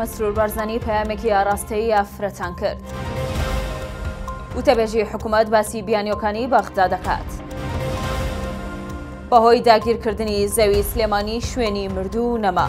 مەسرور بارزانی پەیامێکی ئاراستەی ئافرەتان کرد. وتەبێژی حکوومەت باسی بیانیۆکانی بەغدا دەکات. بەهۆی داگیرکردنی زەوی سلێمانی شوێنی مردوو نەما.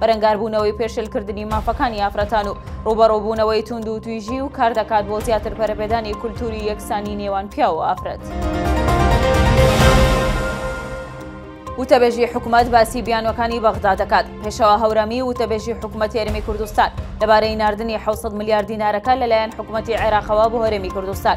بەرەنگاربوونەوەی پێشێلکردنی مافەکانی ئافرەتان و ڕوبەڕۆبوونەوەی توند و تویژی و کار دەکات بۆ زیاتر پەرەپێدانی کولتوری یەکسانی نێوان پیاو و ئافرەت. وتەبێژی حکوومەت باسی بیانوەکانی بەغدا دەکات پێشەوە هەورامی وتەبێژی حکوومەت هەرمی کوردستان لەبارەی نردنی 600 ملیار دینارەکە لەلایەن حکوومەتتی عێراقەوە بۆ هەرێمی کوردستان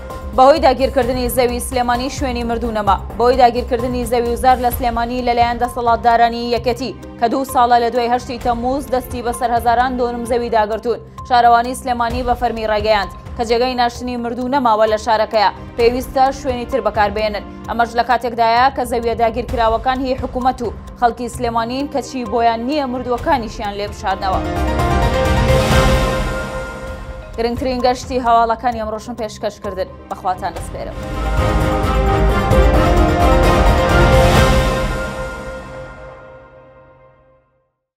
بەهۆی داگیرکردنی زەوی سلێمانی شوێنی مردوو نەما بەهۆی داگیرکردنی زەوی وزار لە سلێمانی لەلایەن دەسەڵاتدارانی یەکەتی کە دوو ساڵە لە دوای هەشتی تەموز دەستی بەسەر هەزاران دۆنم زەوی داگرتوون شارەوانی سلێمانی بە فەرمی ڕێگەیاند کە جێگەی ناشتنی مردوو نەماوە لە شارەکەیە پێویستە شوێنی تر بەکاربێنن ئەمەش لە کاتێکدایە کە زەویە داگیرکراوەکان هی حکوومەت و خەڵکی سلێمانین کەچی بۆیان نییە مردووەکانیشیان لێ بشارنەوە. گرنگترین گەشتی هەواڵەکانی ئەمڕۆشم پێشکەشکردن بەخواتان دەسپێرم.